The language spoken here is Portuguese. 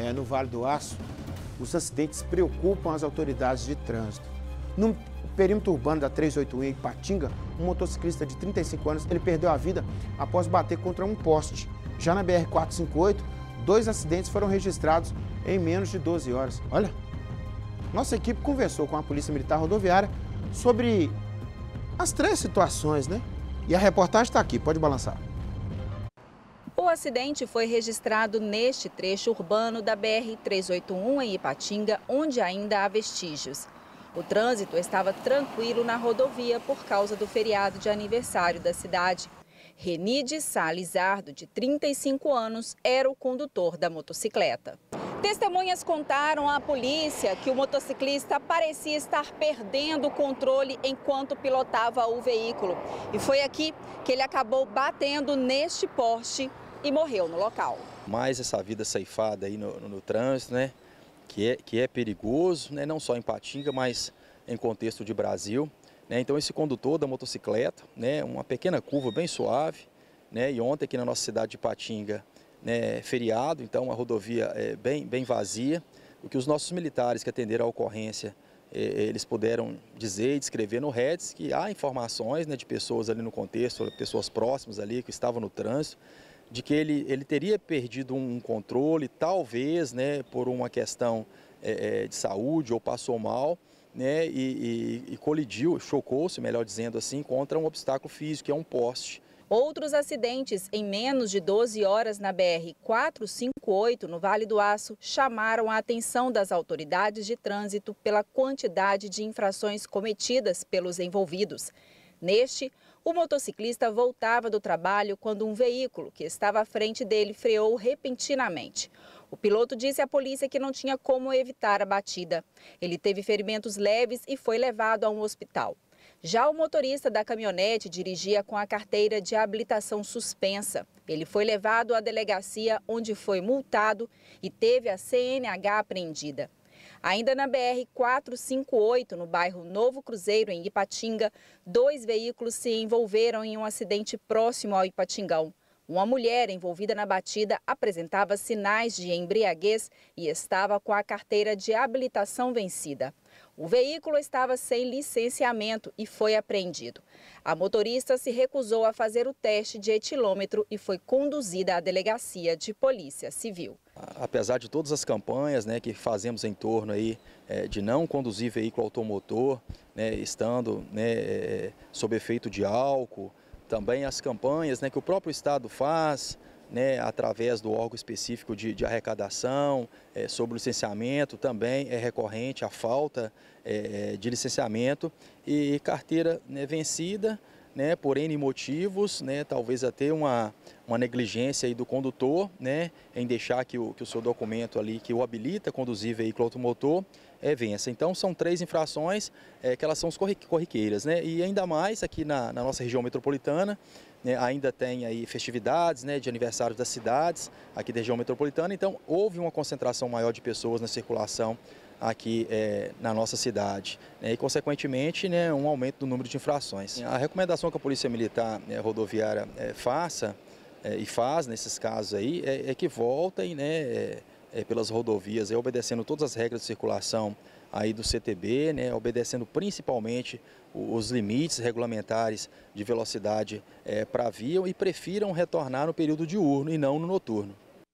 é, no Vale do Aço, os acidentes preocupam as autoridades de trânsito. No perímetro urbano da 381 em Patinga, um motociclista de 35 anos ele perdeu a vida após bater contra um poste. Já na BR-458, dois acidentes foram registrados em menos de 12 horas. Olha, nossa equipe conversou com a Polícia Militar Rodoviária sobre as três situações, né? E a reportagem está aqui, pode balançar. O acidente foi registrado neste trecho urbano da BR-381 em Ipatinga, onde ainda há vestígios. O trânsito estava tranquilo na rodovia por causa do feriado de aniversário da cidade. Renide Salizardo, de 35 anos, era o condutor da motocicleta. Testemunhas contaram à polícia que o motociclista parecia estar perdendo o controle enquanto pilotava o veículo. E foi aqui que ele acabou batendo neste poste e morreu no local. Mais essa vida ceifada aí no, no, no trânsito, né? Que é, que é perigoso, né? não só em Patinga, mas em contexto de Brasil. Né? Então esse condutor da motocicleta, né? uma pequena curva bem suave, né? e ontem aqui na nossa cidade de Patinga, né? feriado, então a rodovia é bem, bem vazia. O que os nossos militares que atenderam a ocorrência é, eles puderam dizer e descrever no REDS que há informações né, de pessoas ali no contexto, pessoas próximas ali que estavam no trânsito, de que ele, ele teria perdido um controle, talvez né, por uma questão é, de saúde ou passou mal, né, e, e, e colidiu, chocou-se, melhor dizendo assim, contra um obstáculo físico, que é um poste. Outros acidentes em menos de 12 horas na BR-458, no Vale do Aço, chamaram a atenção das autoridades de trânsito pela quantidade de infrações cometidas pelos envolvidos. Neste, o motociclista voltava do trabalho quando um veículo que estava à frente dele freou repentinamente. O piloto disse à polícia que não tinha como evitar a batida. Ele teve ferimentos leves e foi levado a um hospital. Já o motorista da caminhonete dirigia com a carteira de habilitação suspensa. Ele foi levado à delegacia, onde foi multado e teve a CNH apreendida. Ainda na BR-458, no bairro Novo Cruzeiro, em Ipatinga, dois veículos se envolveram em um acidente próximo ao Ipatingão. Uma mulher envolvida na batida apresentava sinais de embriaguez e estava com a carteira de habilitação vencida. O veículo estava sem licenciamento e foi apreendido. A motorista se recusou a fazer o teste de etilômetro e foi conduzida à delegacia de polícia civil. Apesar de todas as campanhas né, que fazemos em torno aí, é, de não conduzir veículo automotor, né, estando né, é, sob efeito de álcool, também as campanhas né, que o próprio Estado faz, né, através do órgão específico de, de arrecadação, é, sobre licenciamento, também é recorrente a falta é, de licenciamento e carteira né, vencida, né, por N motivos, né, talvez até uma, uma negligência aí do condutor, né, em deixar que o, que o seu documento ali que o habilita a conduzir veículo automotor é, vença. Então são três infrações é, que elas são corriqueiras, né, e ainda mais aqui na, na nossa região metropolitana, né, ainda tem aí festividades né, de aniversários das cidades aqui da região metropolitana, então houve uma concentração maior de pessoas na circulação aqui é, na nossa cidade né, e, consequentemente, né, um aumento do número de infrações. A recomendação que a Polícia Militar né, Rodoviária é, faça é, e faz nesses casos aí é, é que voltem né, é, é, pelas rodovias, obedecendo todas as regras de circulação aí do CTB, né, obedecendo principalmente os limites regulamentares de velocidade para a via e prefiram retornar no período diurno e não no noturno.